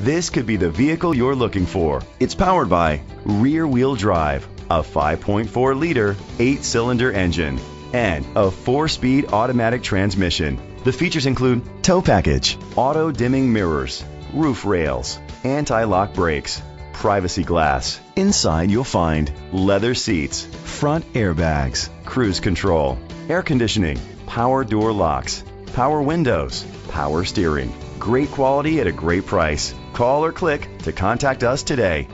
This could be the vehicle you're looking for. It's powered by rear wheel drive, a 5.4 liter, 8 cylinder engine, and a 4 speed automatic transmission. The features include tow package, auto dimming mirrors, roof rails, anti lock brakes, privacy glass. Inside, you'll find leather seats, front airbags, cruise control, air conditioning, power door locks, power windows, power steering. Great quality at a great price. Call or click to contact us today.